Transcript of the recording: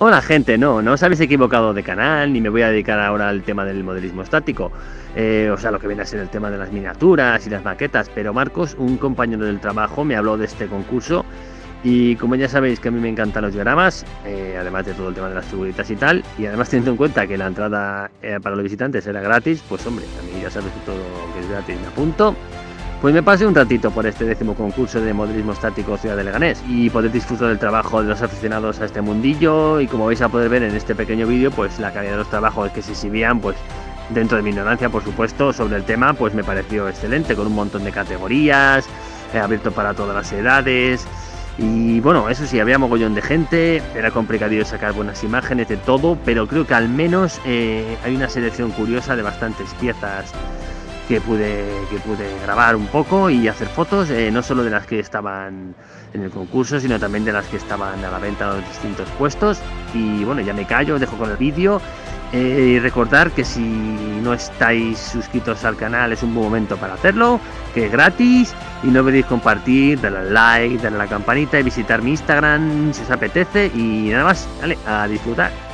Hola gente, no, no os habéis equivocado de canal, ni me voy a dedicar ahora al tema del modelismo estático, eh, o sea, lo que viene a ser el tema de las miniaturas y las maquetas, pero Marcos, un compañero del trabajo, me habló de este concurso. Y como ya sabéis que a mí me encantan los dioramas, eh, además de todo el tema de las figuritas y tal, y además teniendo en cuenta que la entrada eh, para los visitantes era gratis, pues hombre, a mí ya sabéis que todo que es gratis me apunto. Pues me pasé un ratito por este décimo concurso de modelismo estático Ciudad de Leganés y poder disfrutar del trabajo de los aficionados a este mundillo y como vais a poder ver en este pequeño vídeo, pues la calidad de los trabajos que se exhibían, pues dentro de mi ignorancia, por supuesto, sobre el tema, pues me pareció excelente, con un montón de categorías, eh, abierto para todas las edades. Y bueno, eso sí, había mogollón de gente, era complicado sacar buenas imágenes de todo, pero creo que al menos eh, hay una selección curiosa de bastantes piezas que pude, que pude grabar un poco y hacer fotos, eh, no solo de las que estaban en el concurso, sino también de las que estaban a la venta en los distintos puestos. Y bueno, ya me callo, dejo con el vídeo. Eh, y recordar que si no estáis suscritos al canal es un buen momento para hacerlo, que es gratis y no olvidéis compartir, darle like, darle a la campanita y visitar mi Instagram si os apetece y nada más, vale, a disfrutar.